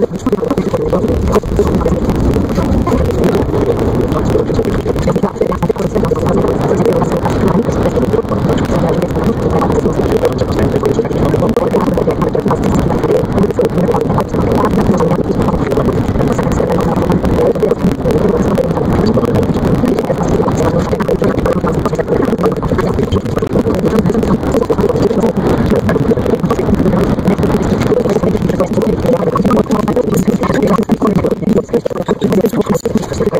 我就不错。histórico.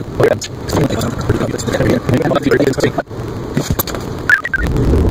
Thank you.